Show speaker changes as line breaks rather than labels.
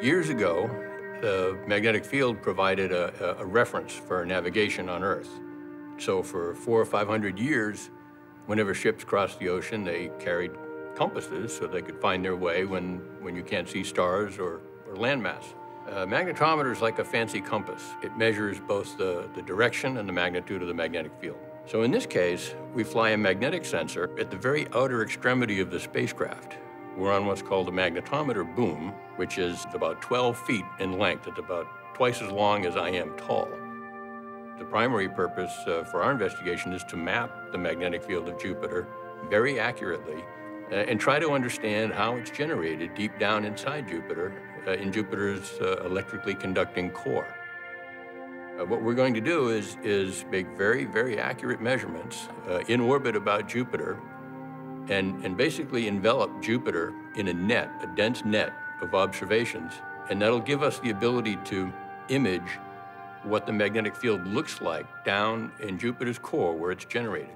Years ago, the magnetic field provided a, a, reference for navigation on Earth. So for four or 500 years, whenever ships crossed the ocean, they carried compasses so they could find their way when, when you can't see stars or, or landmass. Uh, a magnetometer is like a fancy compass. It measures both the, the direction and the magnitude of the magnetic field. So in this case, we fly a magnetic sensor at the very outer extremity of the spacecraft. We're on what's called a magnetometer boom, which is about 12 feet in length. It's about twice as long as I am tall. The primary purpose uh, for our investigation is to map the magnetic field of Jupiter very accurately uh, and try to understand how it's generated deep down inside Jupiter, uh, in Jupiter's uh, electrically conducting core. Uh, what we're going to do is, is make very, very accurate measurements uh, in orbit about Jupiter and, and basically envelop Jupiter in a net, a dense net of observations. And that'll give us the ability to image what the magnetic field looks like down in Jupiter's core where it's generated.